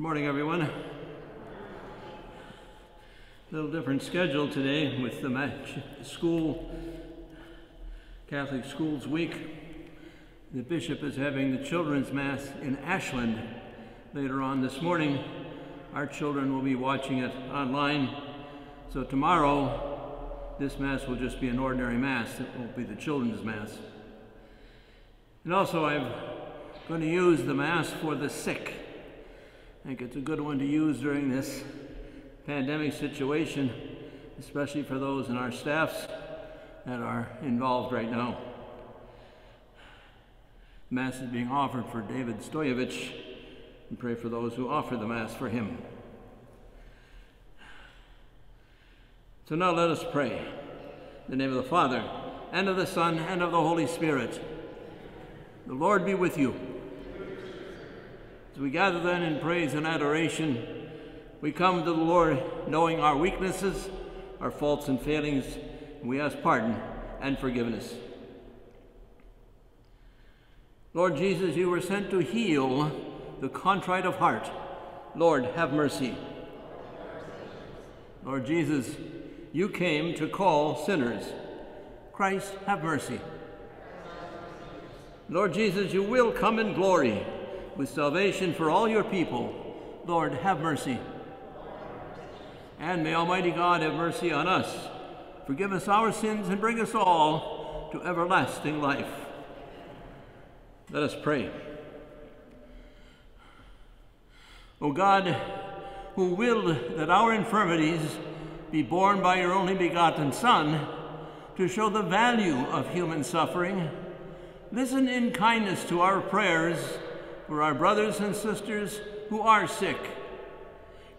Good morning, everyone. A little different schedule today with the match, school, Catholic Schools Week. The bishop is having the children's mass in Ashland later on this morning. Our children will be watching it online. So tomorrow, this mass will just be an ordinary mass. It won't be the children's mass. And also, I'm going to use the mass for the sick. I think it's a good one to use during this pandemic situation, especially for those in our staffs that are involved right now. Mass is being offered for David Stoyevich, and pray for those who offer the Mass for him. So now let us pray. In the name of the Father, and of the Son, and of the Holy Spirit. The Lord be with you. We gather then in praise and adoration, we come to the Lord knowing our weaknesses, our faults and failings, and we ask pardon and forgiveness. Lord Jesus, you were sent to heal the contrite of heart. Lord, have mercy. Lord Jesus, you came to call sinners. Christ, have mercy. Lord Jesus, you will come in glory with salvation for all your people. Lord, have mercy. And may Almighty God have mercy on us, forgive us our sins, and bring us all to everlasting life. Let us pray. O God, who willed that our infirmities be borne by your only begotten Son, to show the value of human suffering, listen in kindness to our prayers for our brothers and sisters who are sick.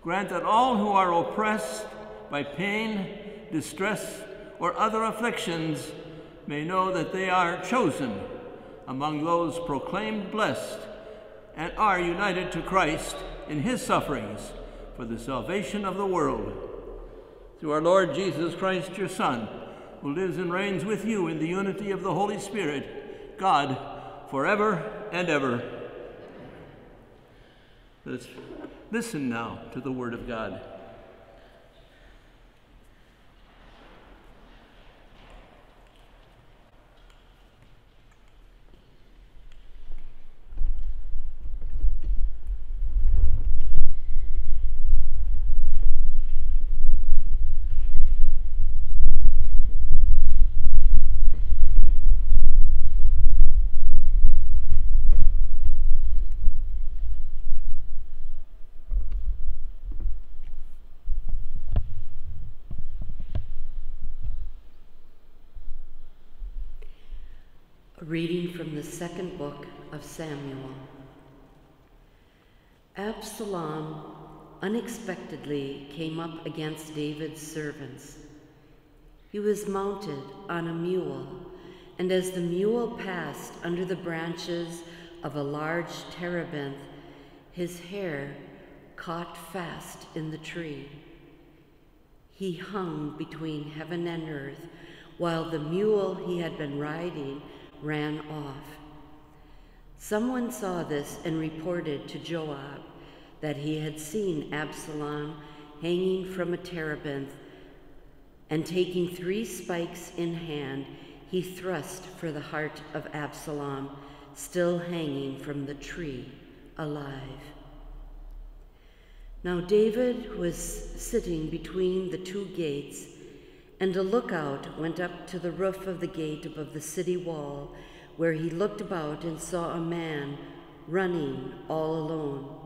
Grant that all who are oppressed by pain, distress, or other afflictions may know that they are chosen among those proclaimed blessed and are united to Christ in his sufferings for the salvation of the world. Through our Lord Jesus Christ, your Son, who lives and reigns with you in the unity of the Holy Spirit, God, forever and ever. Let's listen now to the Word of God. Reading from the second book of Samuel. Absalom unexpectedly came up against David's servants. He was mounted on a mule, and as the mule passed under the branches of a large terebinth, his hair caught fast in the tree. He hung between heaven and earth, while the mule he had been riding ran off. Someone saw this and reported to Joab that he had seen Absalom hanging from a terebinth, and taking three spikes in hand, he thrust for the heart of Absalom, still hanging from the tree, alive. Now David was sitting between the two gates and a lookout went up to the roof of the gate above the city wall, where he looked about and saw a man running all alone.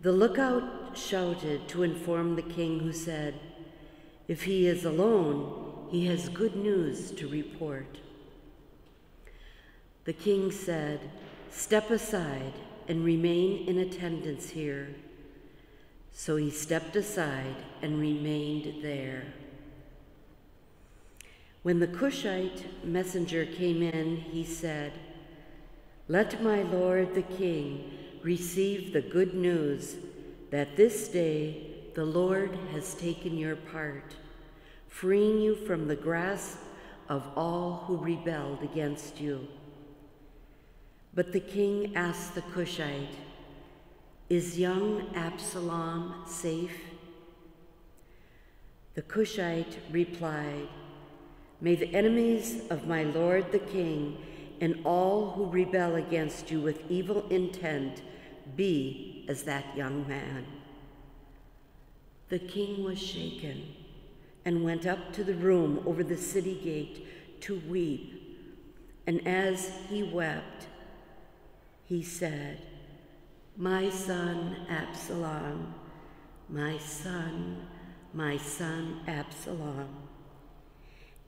The lookout shouted to inform the king, who said, If he is alone, he has good news to report. The king said, Step aside and remain in attendance here. So he stepped aside and remained there. When the Cushite messenger came in, he said, Let my lord the king receive the good news that this day the Lord has taken your part, freeing you from the grasp of all who rebelled against you. But the king asked the Cushite, Is young Absalom safe? The Cushite replied, May the enemies of my lord the king and all who rebel against you with evil intent be as that young man. The king was shaken and went up to the room over the city gate to weep. And as he wept, he said, My son Absalom, my son, my son Absalom,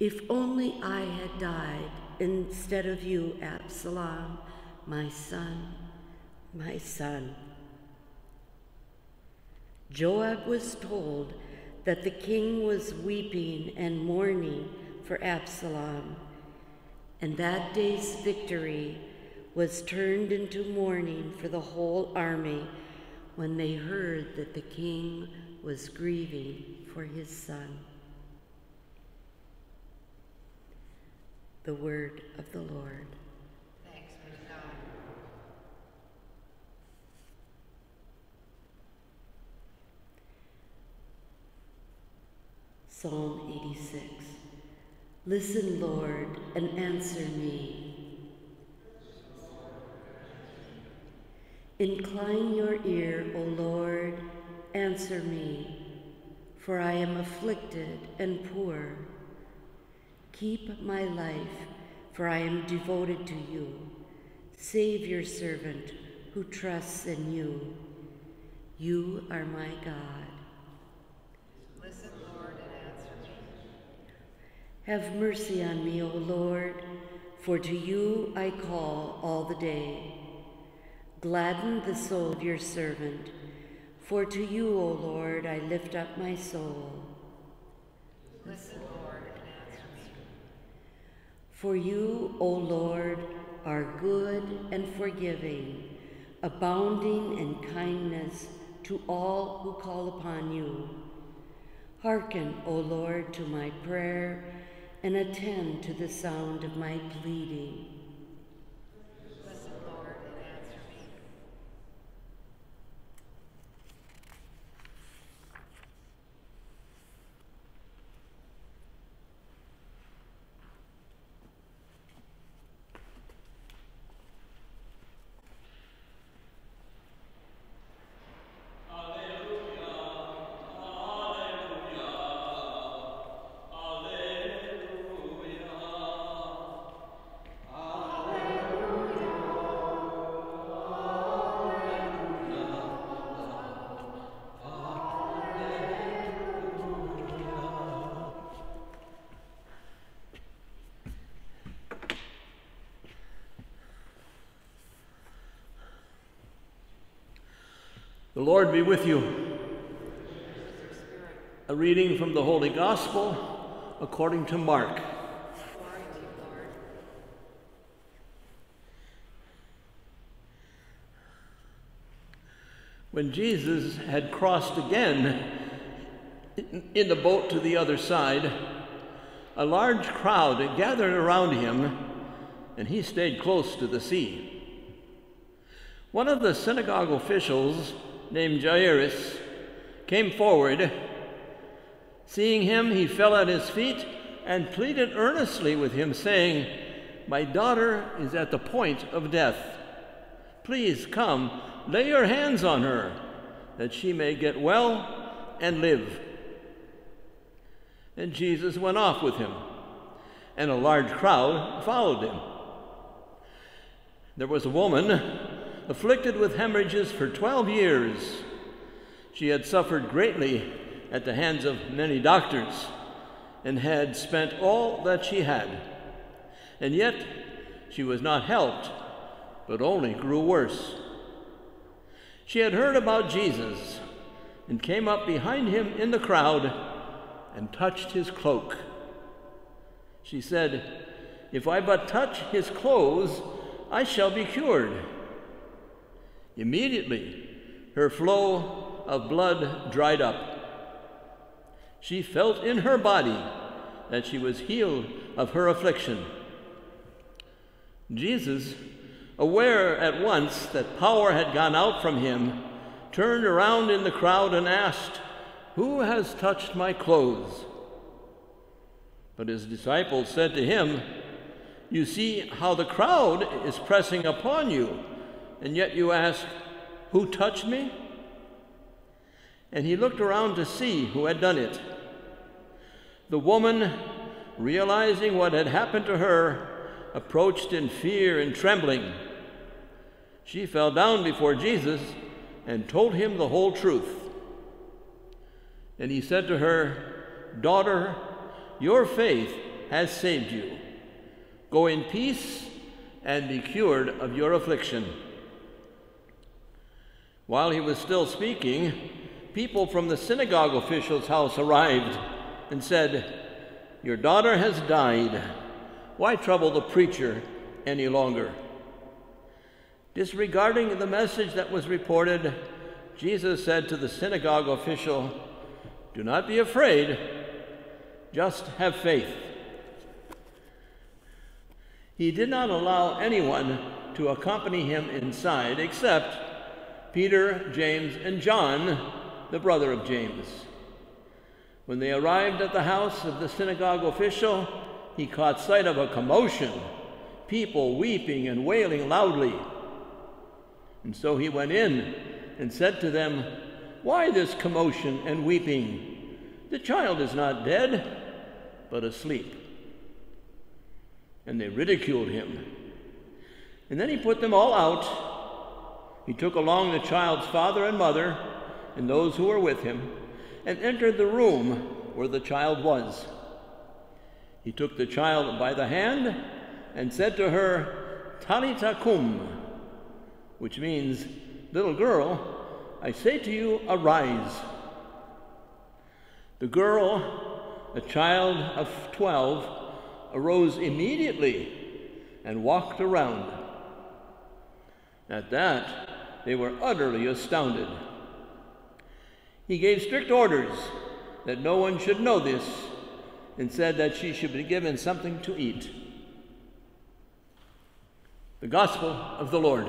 if only I had died instead of you, Absalom, my son, my son. Joab was told that the king was weeping and mourning for Absalom, and that day's victory was turned into mourning for the whole army when they heard that the king was grieving for his son. The word of the Lord. Thanks be to God. Psalm 86. Listen, Lord, and answer me. Incline your ear, O Lord, answer me, for I am afflicted and poor. Keep my life, for I am devoted to you. Save your servant who trusts in you. You are my God. Listen, Lord, and answer me. Have mercy on me, O Lord, for to you I call all the day. Gladden the soul of your servant, for to you, O Lord, I lift up my soul. Listen, Lord, and answer me. For you, O Lord, are good and forgiving, abounding in kindness to all who call upon you. Hearken, O Lord, to my prayer, and attend to the sound of my pleading. The Lord be with you. A reading from the Holy Gospel according to Mark. When Jesus had crossed again in the boat to the other side, a large crowd gathered around him, and he stayed close to the sea. One of the synagogue officials, named Jairus, came forward. Seeing him, he fell at his feet and pleaded earnestly with him, saying, My daughter is at the point of death. Please come, lay your hands on her, that she may get well and live. And Jesus went off with him, and a large crowd followed him. There was a woman afflicted with hemorrhages for 12 years. She had suffered greatly at the hands of many doctors and had spent all that she had. And yet she was not helped, but only grew worse. She had heard about Jesus and came up behind him in the crowd and touched his cloak. She said, If I but touch his clothes, I shall be cured. Immediately, her flow of blood dried up. She felt in her body that she was healed of her affliction. Jesus, aware at once that power had gone out from him, turned around in the crowd and asked, Who has touched my clothes? But his disciples said to him, You see how the crowd is pressing upon you, and yet you ask, Who touched me? And he looked around to see who had done it. The woman, realizing what had happened to her, approached in fear and trembling. She fell down before Jesus and told him the whole truth. And he said to her, Daughter, your faith has saved you. Go in peace and be cured of your affliction. While he was still speaking, people from the synagogue official's house arrived and said, Your daughter has died. Why trouble the preacher any longer? Disregarding the message that was reported, Jesus said to the synagogue official, Do not be afraid, just have faith. He did not allow anyone to accompany him inside except Peter, James, and John, the brother of James. When they arrived at the house of the synagogue official, he caught sight of a commotion, people weeping and wailing loudly. And so he went in and said to them, Why this commotion and weeping? The child is not dead, but asleep. And they ridiculed him. And then he put them all out. He took along the child's father and mother and those who were with him and entered the room where the child was. He took the child by the hand and said to her, Talitha koum, which means, Little girl, I say to you, arise. The girl, a child of 12, arose immediately and walked around. At that, they were utterly astounded. He gave strict orders that no one should know this and said that she should be given something to eat. The Gospel of the Lord.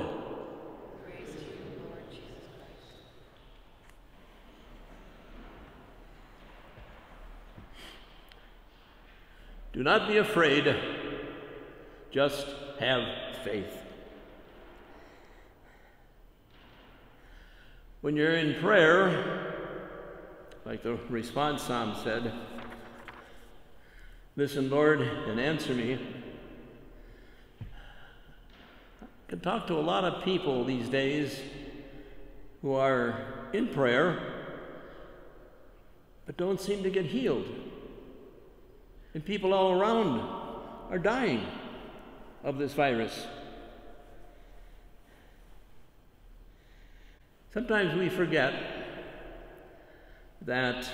Do not be afraid, just have faith. When you're in prayer, like the response psalm said, Listen, Lord, and answer me. I can talk to a lot of people these days who are in prayer but don't seem to get healed. And people all around are dying of this virus. Sometimes we forget that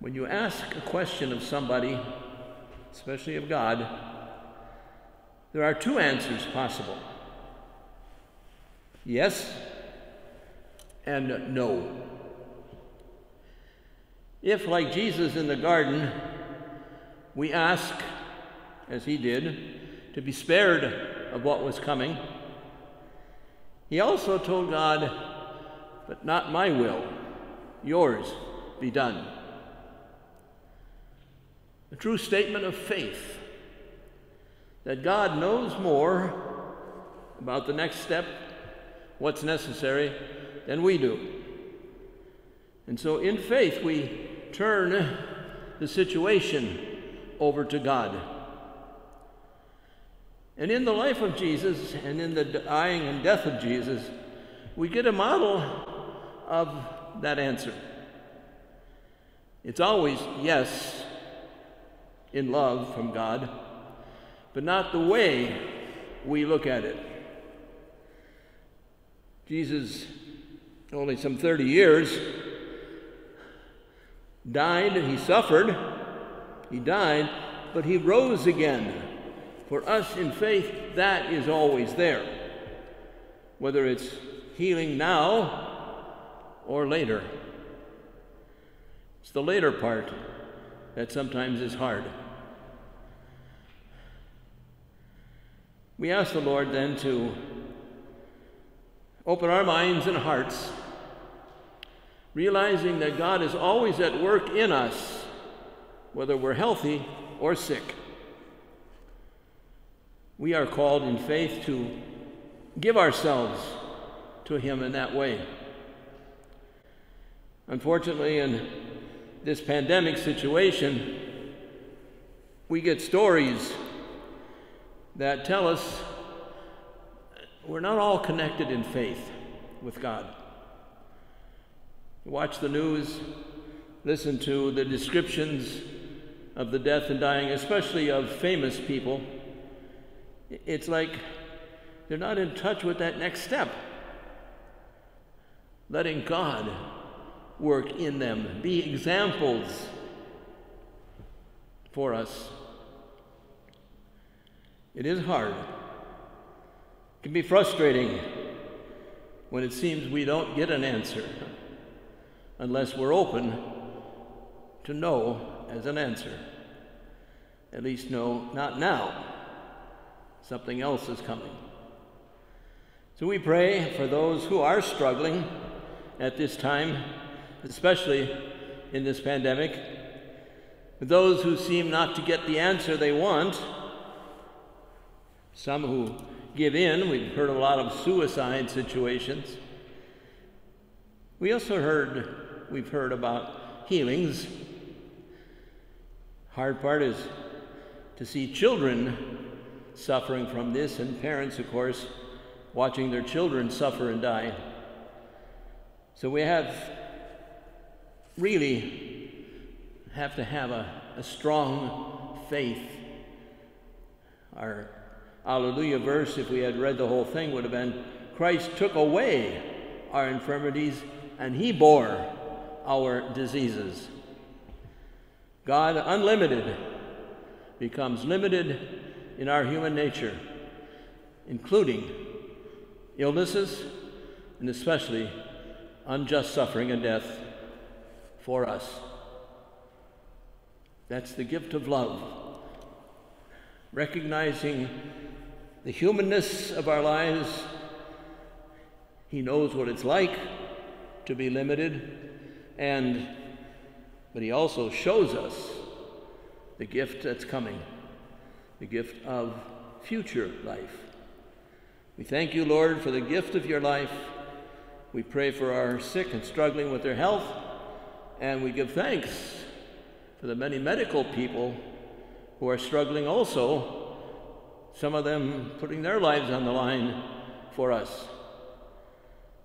when you ask a question of somebody, especially of God, there are two answers possible yes and no. If, like Jesus in the garden, we ask, as he did, to be spared of what was coming, he also told God, But not my will, yours be done. A true statement of faith that God knows more about the next step, what's necessary, than we do. And so, in faith, we turn the situation over to God. And in the life of Jesus and in the dying and death of Jesus, we get a model of that answer. It's always yes in love from God, but not the way we look at it. Jesus, only some 30 years, died, he suffered, he died, but he rose again. For us in faith, that is always there, whether it's healing now or later. It's the later part that sometimes is hard. We ask the Lord then to open our minds and hearts realizing that God is always at work in us, whether we're healthy or sick. We are called in faith to give ourselves to Him in that way. Unfortunately, in this pandemic situation, we get stories that tell us we're not all connected in faith with God. Watch the news, listen to the descriptions of the death and dying, especially of famous people. It's like they're not in touch with that next step. Letting God work in them, be examples for us. It is hard. It can be frustrating when it seems we don't get an answer unless we're open to no as an answer. At least, no, not now. Something else is coming. So we pray for those who are struggling at this time, especially in this pandemic, those who seem not to get the answer they want, some who give in. We've heard a lot of suicide situations. We also heard, we've heard about healings. Hard part is to see children suffering from this, and parents, of course, watching their children suffer and die. So we have really have to have a, a strong faith. Our Alleluia verse, if we had read the whole thing, would have been Christ took away our infirmities and he bore our diseases. God, unlimited, becomes limited in our human nature, including illnesses and especially unjust suffering and death for us. That's the gift of love. Recognizing the humanness of our lives. He knows what it's like to be limited, and but He also shows us the gift that's coming, the gift of future life. We thank you, Lord, for the gift of your life. We pray for our sick and struggling with their health, and we give thanks for the many medical people who are struggling also some of them putting their lives on the line for us.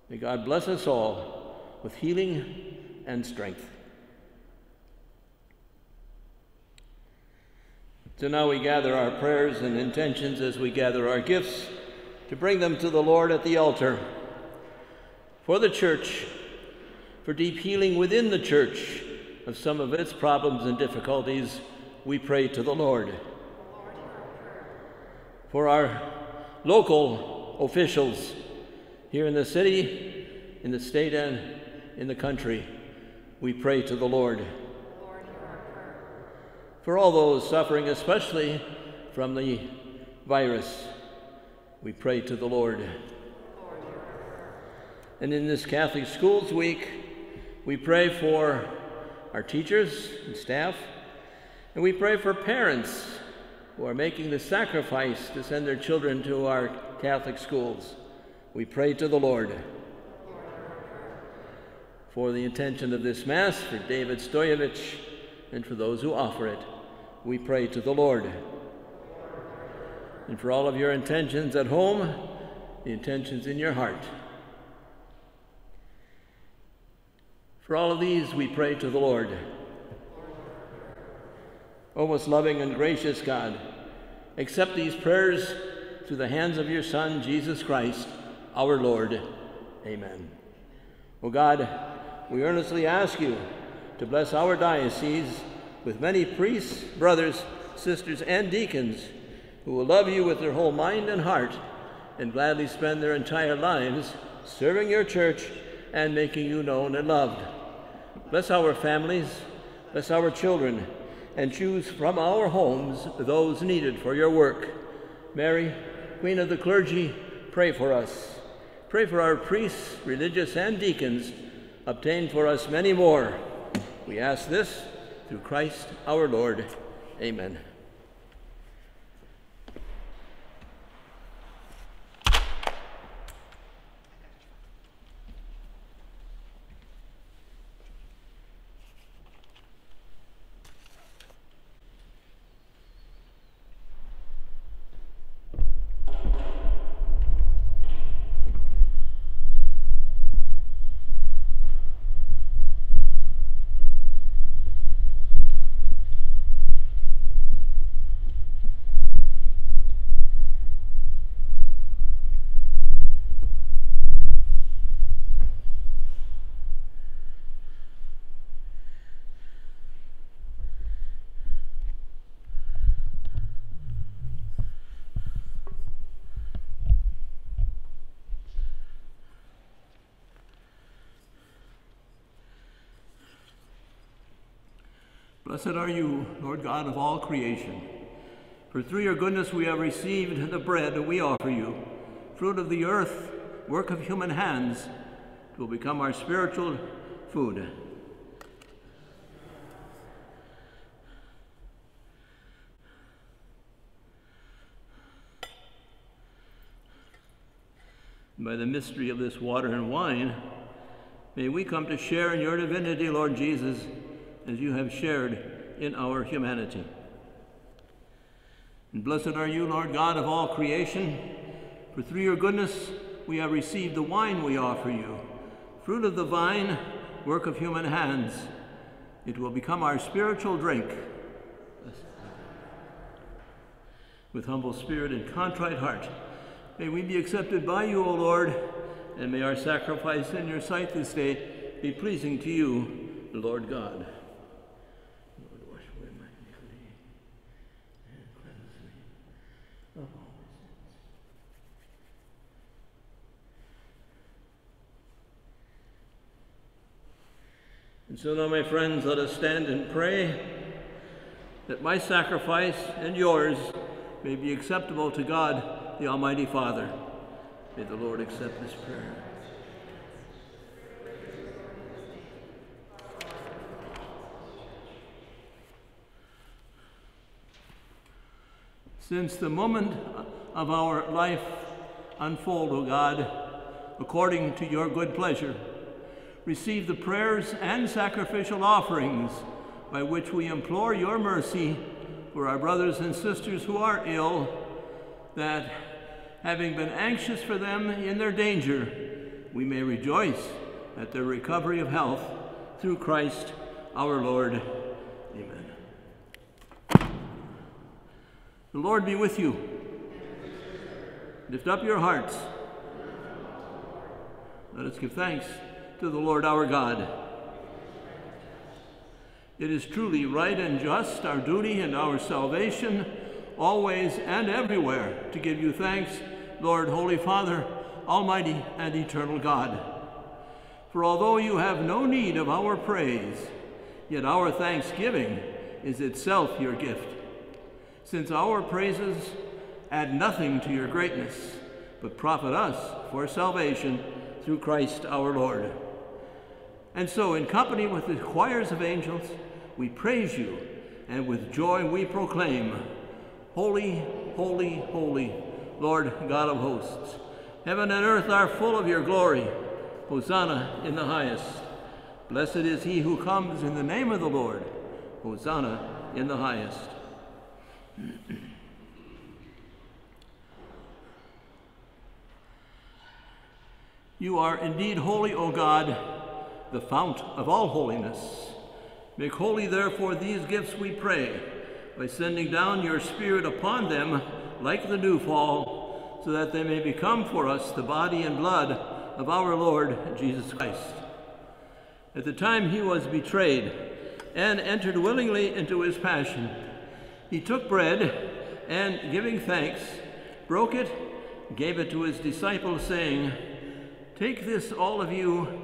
May God bless us all with healing and strength. So now we gather our prayers and intentions as we gather our gifts to bring them to the Lord at the altar. For the church, for deep healing within the church of some of its problems and difficulties, we pray to the Lord for our local officials here in the city, in the state, and in the country. We pray to the Lord. For all those suffering, especially from the virus, we pray to the Lord. And in this Catholic Schools Week, we pray for our teachers and staff, and we pray for parents who are making the sacrifice to send their children to our Catholic schools. We pray to the Lord. For the intention of this Mass, for David Stoyevich, and for those who offer it, we pray to the Lord. And for all of your intentions at home, the intentions in your heart. For all of these, we pray to the Lord. O most loving and gracious God, accept these prayers through the hands of your Son, Jesus Christ, our Lord. Amen. O God, we earnestly ask you to bless our diocese with many priests, brothers, sisters, and deacons who will love you with their whole mind and heart and gladly spend their entire lives serving your church and making you known and loved. Bless our families, bless our children, and choose from our homes those needed for your work. Mary, Queen of the clergy, pray for us. Pray for our priests, religious, and deacons obtain for us many more. We ask this through Christ our Lord. Amen. Blessed are you, Lord God of all creation. For through your goodness we have received the bread that we offer you, fruit of the earth, work of human hands. It will become our spiritual food. By the mystery of this water and wine, may we come to share in your divinity, Lord Jesus as you have shared in our humanity. And blessed are you, Lord God of all creation, for through your goodness we have received the wine we offer you, fruit of the vine, work of human hands. It will become our spiritual drink. With humble spirit and contrite heart, may we be accepted by you, O Lord, and may our sacrifice in your sight this day be pleasing to you, Lord God. And so now, my friends, let us stand and pray that my sacrifice and yours may be acceptable to God, the Almighty Father. May the Lord accept this prayer. Since the moment of our life unfold, O God, according to your good pleasure, receive the prayers and sacrificial offerings by which we implore your mercy for our brothers and sisters who are ill, that, having been anxious for them in their danger, we may rejoice at their recovery of health through Christ our Lord. Amen. The Lord be with you. Lift up your hearts. Let us give thanks to the Lord our God. It is truly right and just, our duty and our salvation, always and everywhere, to give you thanks, Lord, Holy Father, Almighty and eternal God. For although you have no need of our praise, yet our thanksgiving is itself your gift, since our praises add nothing to your greatness, but profit us for salvation through Christ our Lord. And so, in company with the choirs of angels, we praise you, and with joy we proclaim, Holy, holy, holy, Lord God of hosts. Heaven and earth are full of your glory. Hosanna in the highest. Blessed is he who comes in the name of the Lord. Hosanna in the highest. you are indeed holy, O God the fount of all holiness. Make holy, therefore, these gifts, we pray, by sending down your Spirit upon them like the dewfall, so that they may become for us the body and blood of our Lord Jesus Christ. At the time he was betrayed and entered willingly into his passion, he took bread and, giving thanks, broke it, gave it to his disciples, saying, Take this, all of you,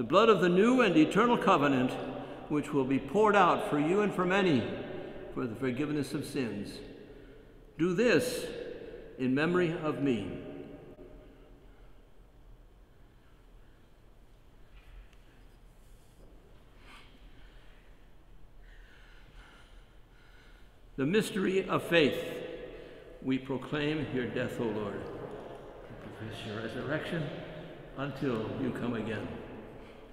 the blood of the new and eternal covenant, which will be poured out for you and for many for the forgiveness of sins. Do this in memory of me. The mystery of faith. We proclaim your death, O Lord. We profess your resurrection until you come again.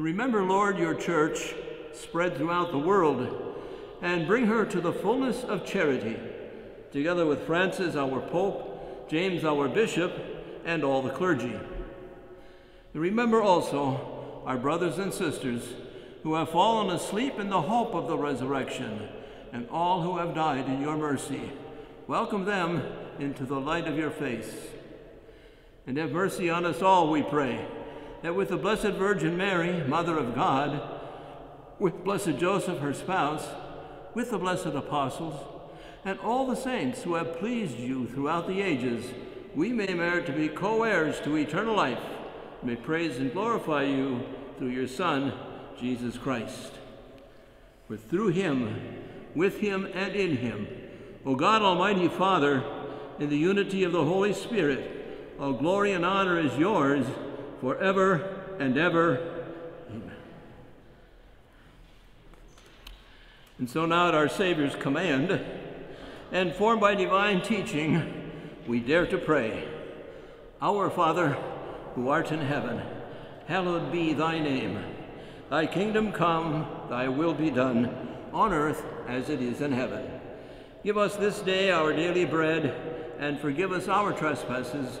And remember, Lord, your church spread throughout the world and bring her to the fullness of charity, together with Francis, our Pope, James, our Bishop, and all the clergy. And remember also our brothers and sisters who have fallen asleep in the hope of the resurrection, and all who have died in your mercy. Welcome them into the light of your face. And have mercy on us all, we pray, that with the Blessed Virgin Mary, Mother of God, with Blessed Joseph, her spouse, with the blessed apostles, and all the saints who have pleased you throughout the ages, we may merit to be co heirs to eternal life, may praise and glorify you through your Son, Jesus Christ. For through him, with him, and in him, O God Almighty Father, in the unity of the Holy Spirit, all glory and honor is yours forever and ever. Amen. And so now at our Savior's command, and formed by divine teaching, we dare to pray. Our Father, who art in heaven, hallowed be thy name. Thy kingdom come, thy will be done, on earth as it is in heaven. Give us this day our daily bread, and forgive us our trespasses,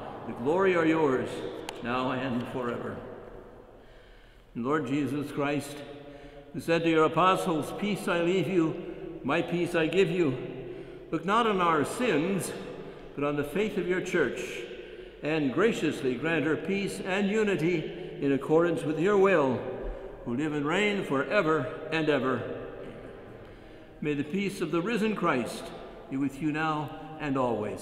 the glory are yours, now and forever. And Lord Jesus Christ, who said to your apostles, Peace I leave you, my peace I give you. Look not on our sins, but on the faith of your church, and graciously grant her peace and unity in accordance with your will, who live and reign forever and ever. May the peace of the risen Christ be with you now and always.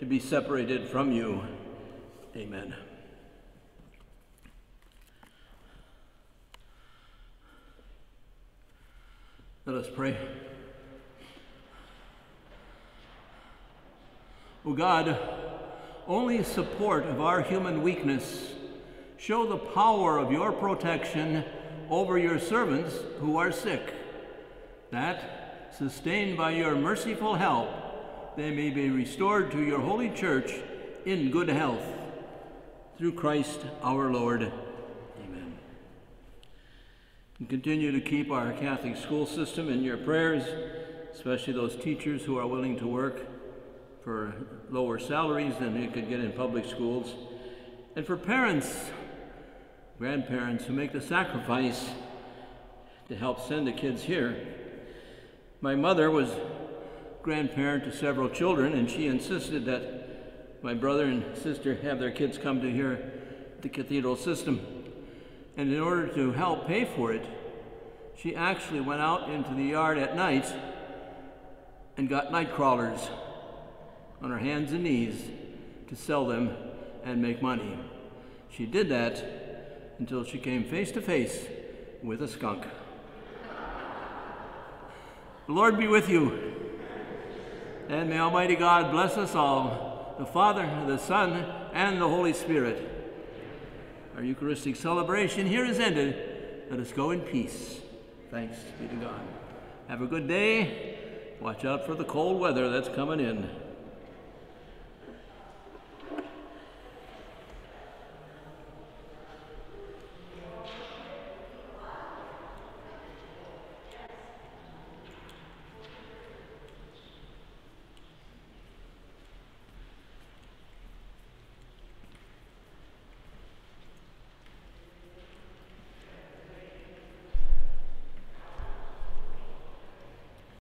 to be separated from you. Amen. Let us pray. O God, only support of our human weakness, show the power of your protection over your servants who are sick, that, sustained by your merciful help, they may be restored to your holy church in good health. Through Christ our Lord. Amen. And continue to keep our Catholic school system in your prayers, especially those teachers who are willing to work for lower salaries than you could get in public schools, and for parents, grandparents who make the sacrifice to help send the kids here. My mother was grandparent to several children, and she insisted that my brother and sister have their kids come to hear the cathedral system. And in order to help pay for it, she actually went out into the yard at night and got night crawlers on her hands and knees to sell them and make money. She did that until she came face to face with a skunk. The Lord be with you. And may Almighty God bless us all, the Father, the Son, and the Holy Spirit. Our Eucharistic celebration here is ended. Let us go in peace. Thanks be to God. Have a good day. Watch out for the cold weather that's coming in.